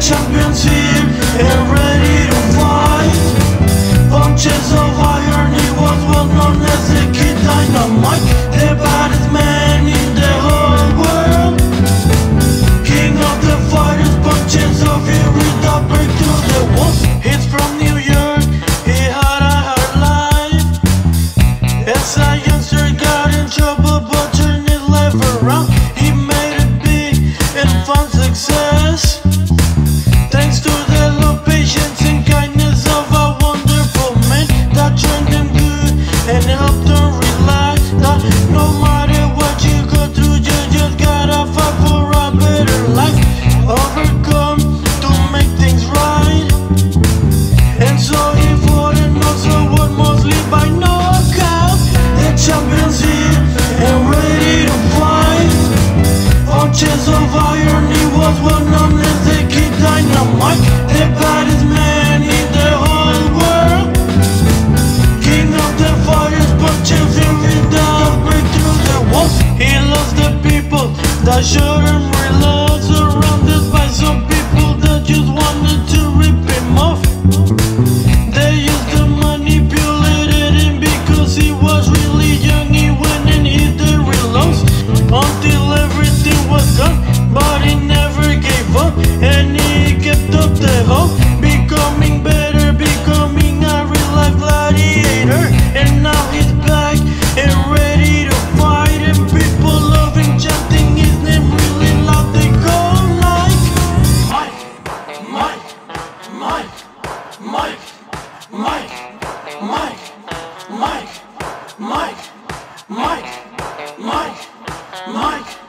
champions team. Every Mike, Mike, Mike, Mike, Mike, Mike, Mike.